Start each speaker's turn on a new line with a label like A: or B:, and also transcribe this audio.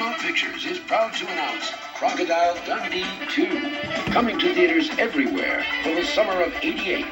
A: Paramount Pictures is proud to announce Crocodile Dundee 2, coming to theaters everywhere for the summer of 88.